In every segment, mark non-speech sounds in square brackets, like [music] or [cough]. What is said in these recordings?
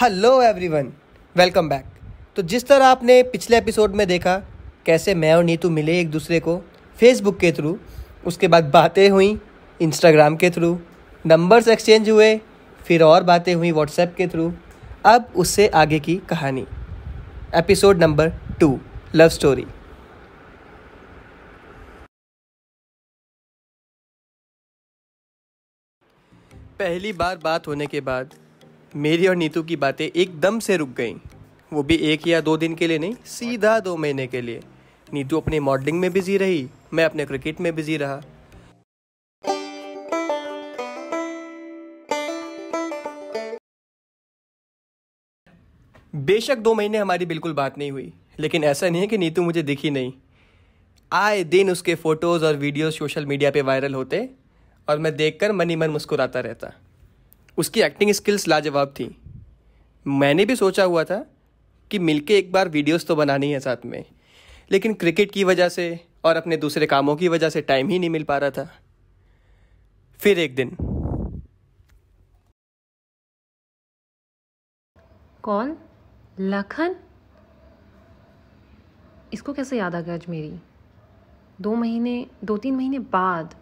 Hello everyone welcome back तो जिस तरह आपने पिछले एपिसोड में देखा, कैसे मैं और नीतू मिले एक दूसरे को फेसबुक के थ्रू उसके बाद बातें हुई इंस्टाग्राम के थ्रू नंबर्स एक्सचेंज हुए, फिर और बातें हुई व्हाट्सएप के थ्रू अब उससे आगे की कहानी। Episode number two love story पहली बार बात होने के बाद मेरी और नीतू की बातें एकदम से रुक गईं। वो भी एक या दो दिन के लिए नहीं, सीधा दो महीने के लिए। नीतू अपनी मॉडलिंग में बिज़ी रही, मैं अपने क्रिकेट में बिज़ी रहा। बेशक दो महीने हमारी बिल्कुल बात नहीं हुई, लेकिन ऐसा नहीं है कि नीतू मुझे दिखी नहीं। आए दिन उसके फ़ोटोज़ और वीडियोस सोशल मीडिया पे वायरल होते, और मैं देखकर मन मन मुस्कुराता रहता। उसकी एक्टिंग स्किल्स लाजवाब थी। मैंने भी सोचा हुआ था कि मिलके एक बार वीडियोस तो बनानी है साथ में। लेकिन क्रिकेट की वजह से और अपने दूसरे कामों की वजह से टाइम ही नहीं मिल पा रहा था। फिर एक दिन। कौन? लखन? इसको कैसे याद आ गया आज मेरी? दो महीने दो तीन महीने बाद।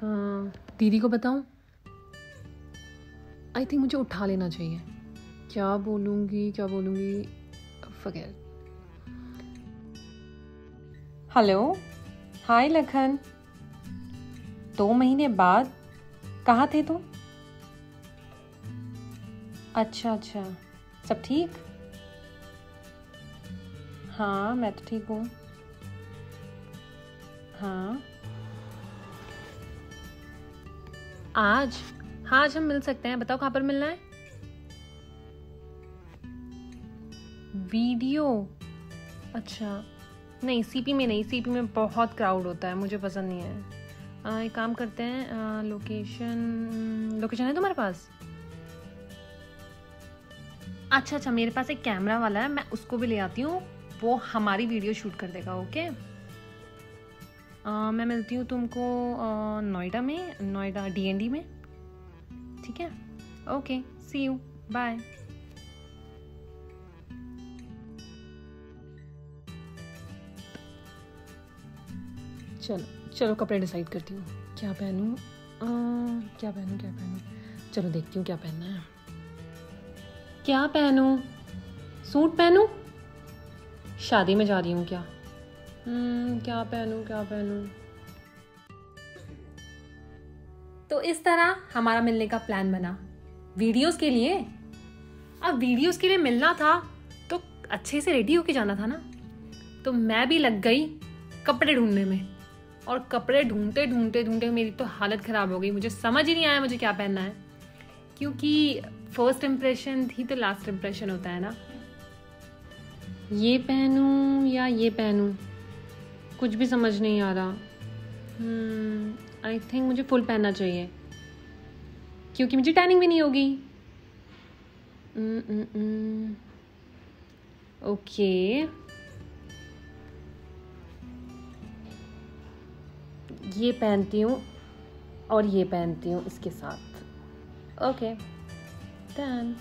हाँ, दीदी को बताऊँ? आई थिंक मुझे उठा लेना चाहिए। क्या बोलूँगी क्या बोलूँगी? फगैर हेलो हाय लखन दो महीने बाद? कहाँ थे तुम? अच्छा अच्छा। सब ठीक? हाँ मैं तो ठीक हूँ। हाँ। आज हाँ आज हम मिल सकते हैं। बताओ कहाँ पर मिलना है? वीडियो। अच्छा। नहीं सीपी में नहीं। सीपी में बहुत क्राउड होता है। मुझे पसंद नहीं है। आ, एक काम करते हैं। आ, लोकेशन लोकेशन है तुम्हारे पास? अच्छा अच्छा। मेरे पास एक कैमरा वाला है। मैं उसको भी ले आती हूँ। वो हमारी वीडियो शूट कर देगा ओके आ, मैं मिलती हूँ तुमको नोएडा में नोएडा डीएनडी में। ठीक है? ओके सी यू बाय चलो चलो कपड़े डिसाइड करती हूँ। क्या पहनूँ? क्या पहनूँ क्या पहनूँ? चलो देखती हूँ क्या पहनना है। क्या पहनूँ? सूट पहनूँ? शादी में जा रही हूँ क्या? हम्म, क्या पहनूँ क्या पहनूँ? तो इस तरह हमारा मिलने का प्लान बना। वीडियोस के लिए? अब वीडियोस के लिए मिलना था तो अच्छे से रेडी होके जाना था ना। तो मैं भी लग गई कपड़े ढूँढने में। और कपड़े ढूंढते ढूंढते ढूंढते मेरी तो हालत ख़राब हो गई। मुझे समझ ही नहीं आया मुझे क्या पहनना है। क्योंकि फ़र्स्ट इम्प्रेशन थी तो लास्ट इम्प्रेशन होता है ना। ये पहनूं या ये पहनूं? कुछ भी समझ नहीं आ रहा। आई थिंक मुझे फुल पहनना चाहिए। क्योंकि मुझे टैनिंग भी नहीं होगी। ओके ये पहनती हूँ और ये पहनती हूँ इसके साथ। ओके डन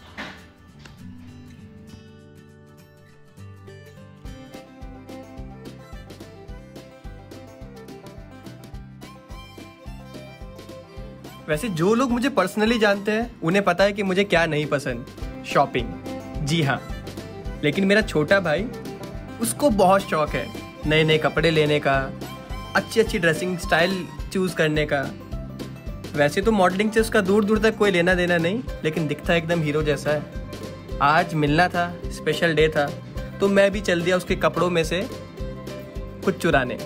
वैसे जो लोग मुझे पर्सनली जानते हैं, उन्हें पता है कि मुझे क्या नहीं पसंद। शॉपिंग जी हाँ। लेकिन मेरा छोटा भाई, उसको बहुत शौक है नए नए कपड़े लेने का अच्छी अच्छी ड्रेसिंग स्टाइल चूज़ करने का। वैसे तो मॉडलिंग से उसका दूर दूर तक कोई लेना देना नहीं, लेकिन दिखता एकदम हीरो जैसा है। आज मिलना था स्पेशल डे था तो मैं भी चल दिया उसके कपड़ों में से कुछ चुराने।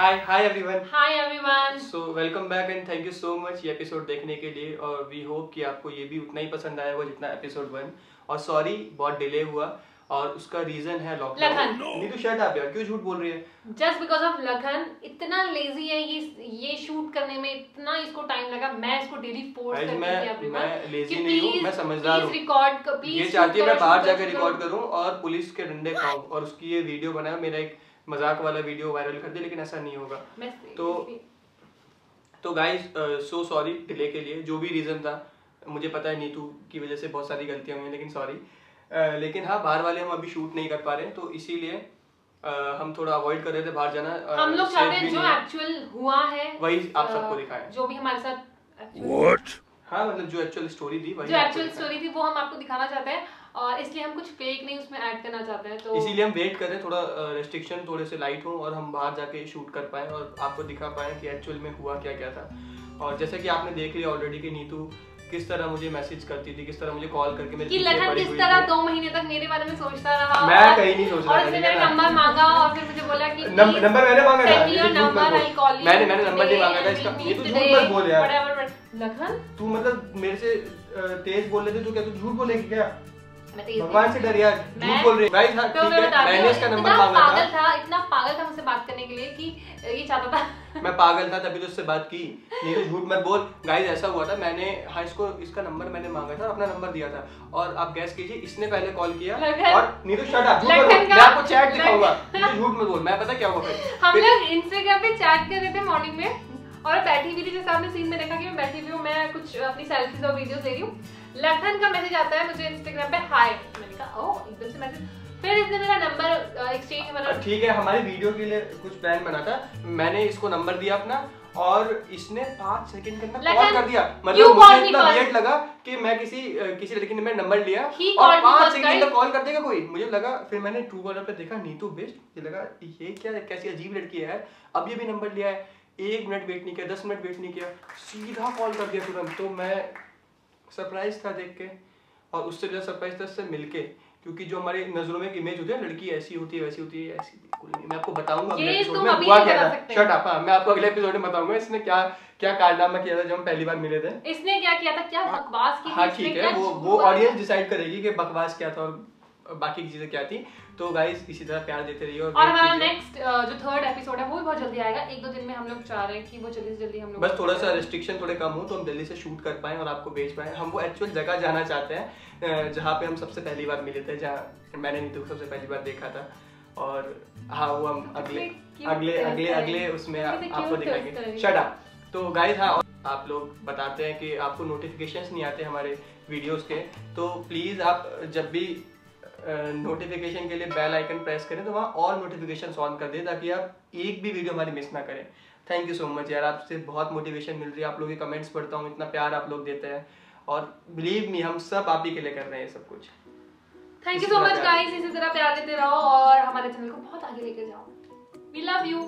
Hi hi everyone hi everyone so welcome back and thank you so much ये एपिसोड देखने के लिए और वी होप कि आपको ये भी उतना ही पसंद आया होगा जितना एपिसोड वन और सॉरी बहुत डिले हुआ और उसका रीजन है लॉकडाउन नीतू शर्ट आप यार क्यों झूठ बोल रही है? जस्ट बिकॉज़ ऑफ़ लखन इतना लेजी है ये ये शूट करने में इतना इसको टाइम लगा मैं इसको डेली फोर्स करती मैं मैं लेजी नहीं हूँ मैं समझदार हूँ। रिकॉर्ड प्लीज़ ये चाहती है मैं बाहर जाकर रिकॉर्ड करूँ और पुलिस के डंडे खाऊं और उसकी ये वीडियो बनाया मेरा एक मज़ाक वाला वीडियो वायरल कर दे लेकिन ऐसा नहीं होगा। तो तो गाइज़ सो सॉरी डिले के लिए जो भी रीज़न था मुझे पता है नीतू की वजह से बहुत सारी गलतियाँ हुई हैं लेकिन सॉरी लेकिन हाँ बाहर वाले हम अभी शूट नहीं कर पा रहे हैं तो इसीलिए uh, हम थोड़ा अवॉइड कर रहे थे बाहर जाना uh, हम लोग चाहते हैं जो एक्चुअल हुआ है वही आप सबको दिखाएँ। जो भी हमारे साथ actual- हाँ मतलब जो एक्चुअल स्टोरी थी वही जो एक्चुअल स्टोरी थी वो हम आपको दिखाना चाहते हैं। और इसलिए हम कुछ फेक नहीं उसमें ऐड करना चाहते हैं तो इसीलिए हम वेट कर रहे हैं थोड़ा रेस्ट्रिक्शन थोड़े से लाइट हो और हम बाहर जाके शूट कर पाए और आपको दिखा पाए कि एक्चुअल में हुआ क्या क्या था। और जैसे कि आपने देख लिया ऑलरेडी कि नीतू किस तरह मुझे मैसेज करती थी किस तरह मुझे कॉल करके मेरे कि लखन किस तरह दो महीने तक मेरे बारे में सोचता रहा मैं कहीं नहीं सोच रहा और था, उसने मेरा नंबर मांगा और फिर मुझे बोला कि नंबर मैंने मांगा था। I'll call you मैंने मैंने नंबर नहीं मांगा था इसका। ये तो झूठ मत बोल यार। लखन तू मतलब मेरे से तेज बोल रहे थे तो क्या तू झूठ बोलेगी क्या? भगवान से डर यार झूठ मैं- बोल रही गाइस हाँ तो ठीक है मैंने इसका नंबर मांगा पागल था था इतना पागल था मुझसे बात करने के लिए कि ये चाहता था [laughs] मैं पागल था तभी तो उससे बात की। नहीं तो झूठ मत बोल। गाइस ऐसा हुआ था मैंने हाँ इसको इसका नंबर मैंने मांगा था अपना नंबर दिया था। और आप गैस कीजिए इसने पहले कॉल किया और नहीं तो शट अप मैं आपको चैट दिखाऊँगा। तो झूठ मत बोल। मैं पता क्या हुआ? फिर हम लोग इंस्टाग्राम पे चैट कर रहे थे मॉर्निंग में। और बैठी हुई थी जैसे आपने सीन में देखा कि मैं बैठी हुई हूँ मैं कुछ अपनी सेल्फीज और वीडियोस ले रही हूँ। लखन का मैसेज आता है मुझे इंस्टाग्राम पे हाय मैंने कहा ओह एकदम से मैसेज फिर इसने मेरा नंबर एक्सचेंज मतलब ठीक है हमारे वीडियो के लिए कुछ प्लान बना था। मैंने इसको नंबर दिया अपना और इसने पाँच सेकंड के अंदर कॉल कर दिया। मतलब मुझे इतना weird लगा कि मैं किसी किसी लड़की ने मेरा नंबर लिया। He और पाँच सेकंड अंदर कॉल कर देगा कोई? मुझे लगा फिर मैंने ट्रू कॉलर पे देखा नीतू बेस्ट। ये लगा ये क्या कैसी अजीब लड़की है अब ये भी नंबर लिया है। एक मिनट वेट नहीं किया दस मिनट वेट नहीं किया सीधा कॉल कर दिया तुरंत। तो मैं सरप्राइज़ था देख के और उससे ज़्यादा सरप्राइज़ था उससे मिलके क्योंकि जो हमारी नज़रों में एक इमेज होती है लड़की ऐसी होती है वैसी होती है ऐसी बिल्कुल नहीं। मैं आपको बताऊँगा अगले एपिसोड में। हुआ क्या था? शट अप हाँ मैं आपको अगले एपिसोड में बताऊँगा इसने क्या क्या कारनामा किया था जब हम पहली बार मिले थे। इसने क्या किया था? क्या बकवास की हाँ ठीक है वो वो ऑडियंस डिसाइड करेगी कि बकवास क्या था और बाकी की चीज़ें क्या थी। तो गाइस इसी तरह प्यार देते रहिए और और हमारा नेक्स्ट जो थर्ड एपिसोड है वो भी बहुत जल्दी आएगा। एक दो दिन में हम लोग चाह रहे हैं कि वो जल्दी से जल्दी हम लोग बस थोड़ा सा रिस्ट्रिक्शन थोड़े कम हो तो हम जल्दी से शूट कर पाए और आपको भेज पाए। हम वो एक्चुअल जगह जाना चाहते हैं जहाँ पे हम सबसे पहली बार मिले थे जहाँ मैंने नीतू को सबसे पहली बार देखा था। और हाँ वो हम अगले अगले अगले अगले उसमें आपको दिखाएँगे। शट तो गाइस हाँ आप लोग बताते हैं कि आपको नोटिफिकेशंस नहीं आते हमारे वीडियोस के। तो प्लीज़ आप जब भी नोटिफिकेशन के लिए बेल आइकन प्रेस करें तो वहाँ ऑल नोटिफिकेशन ऑन कर दें ताकि आप एक भी वीडियो हमारी मिस ना करें। थैंक यू सो मच यार आपसे बहुत मोटिवेशन मिल रही है। आप लोगों के कमेंट्स पढ़ता हूँ इतना प्यार आप लोग देते हैं। और बिलीव मी हम सब आप ही के लिए कर रहे हैं सब कुछ। Thank you so much guys इसी तरह प्यार देते रहो और हमारे चैनल को बहुत आगे लेके जाओ। We love you